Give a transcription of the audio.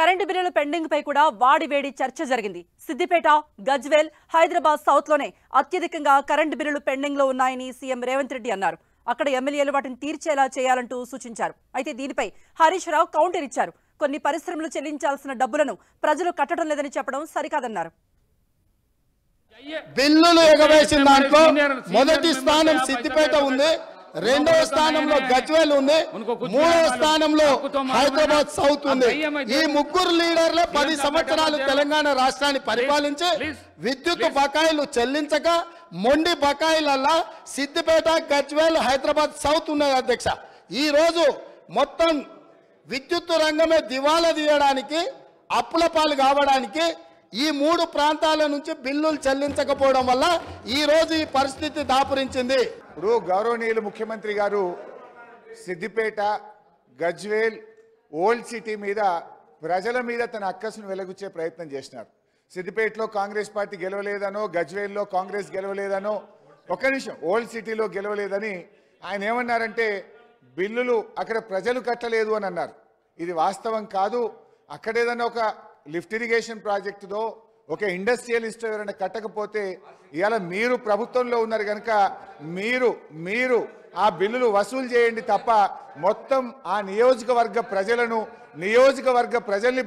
Current బిల్లుల pending పై కూడా వాడివేడి చర్చ జరిగింది. సిద్దిపేట గజ్వేల్ హైదరాబాద్ సౌత్లోనే అత్యధికంగా కరెంటు బిల్లులు పెండింగ్లో ఉన్నాయని సీఎం రేవంత్ రెడ్డి అన్నారు. అక్కడ ఎమ్మెల్యేలు వాటిని తీర్చేలా చేయాలంటూ సూచించారు. అయితే దీనిపై హరీష్ రావు కౌంటర్ ఇచ్చారు. కొన్ని పరిశ్రమలు చెల్లించాల్సిన డబ్బులను ప్రజలు కట్టడం లేదని చెప్పడం సరికాదన్నారు. బిల్లులు ఎగవేసిన దాంట్లో మొదటి స్థానం సిద్దిపేట ఉంది. రెండవ స్థానంలో గజ్వేల్ ఉంది. మూడవ స్థానంలో హైదరాబాద్ సౌత్ ఉంది. ఈ ముగ్గురు లీడర్లే పది సంవత్సరాలు తెలంగాణ రాష్ట్రాన్ని పరిపాలించి విద్యుత్ బకాయిలు చెల్లించక మొండి బకాయిలల్లా సిద్దిపేట గజ్వేల్ హైదరాబాద్ సౌత్ ఉన్నది అధ్యక్ష. ఈ రోజు మొత్తం విద్యుత్ రంగమే దివాలా తీయడానికి అప్పుల పాలు కావడానికి ఈ మూడు ప్రాంతాల నుంచి బిల్లులు చెల్లించకపోవడం వల్ల ఈ రోజు ఈ పరిస్థితి దాపురించింది. ఇప్పుడు గౌరవనీయులు ముఖ్యమంత్రి గారు సిద్దిపేట గజ్వేల్ ఓల్డ్ సిటీ మీద ప్రజల మీద తన అక్కసును వెలగుచ్చే ప్రయత్నం చేసినారు. సిద్దిపేటలో కాంగ్రెస్ పార్టీ గెలవలేదనో గజ్వేల్లో కాంగ్రెస్ గెలవలేదనో ఒక నిమిషం ఓల్డ్ సిటీలో గెలవలేదని ఆయన ఏమన్నారంటే బిల్లులు అక్కడ ప్రజలు కట్టలేదు అని అన్నారు. ఇది వాస్తవం కాదు. అక్కడ ఏదైనా ఒక లిఫ్ట్ ఇరిగేషన్ ప్రాజెక్టుదో ఒక ఇండస్ట్రియలిస్ట్ ఎవరైనా కట్టకపోతే ఇవాళ మీరు ప్రభుత్వంలో ఉన్నారు కనుక మీరు మీరు ఆ బిల్లులు వసూలు చేయండి తప్ప మొత్తం ఆ నియోజకవర్గ ప్రజలను నియోజకవర్గ ప్రజల్ని